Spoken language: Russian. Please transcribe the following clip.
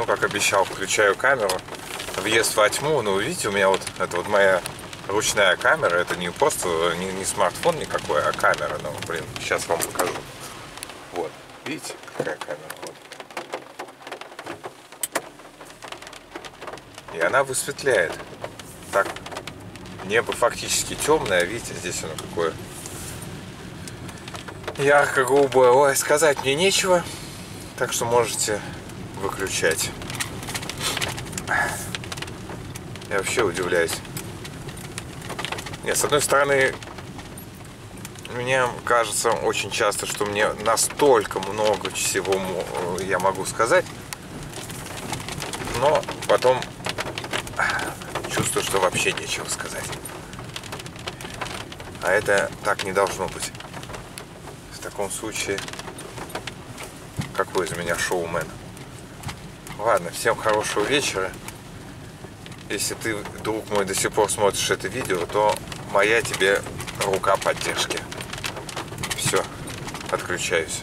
Ну, как обещал, включаю камеру. Въезд во тьму. Ну, видите, у меня вот это вот моя ручная камера. Это не просто не, не смартфон никакой, а камера. Ну, блин, сейчас вам покажу. Вот. Видите, какая камера? Вот. И она высветляет. Так, небо фактически темное. Видите, здесь оно какое ярко-голубое. Ой, сказать мне нечего. Так что можете выключать. Я вообще удивляюсь. Нет, с одной стороны, мне кажется очень часто, что мне настолько много всего я могу сказать, но потом чувствую, что вообще нечего сказать. А это так не должно быть. В таком случае, какой из меня шоумен? Ладно, всем хорошего вечера. Если ты, друг мой, до сих пор смотришь это видео, то моя тебе рука поддержки. Все, отключаюсь.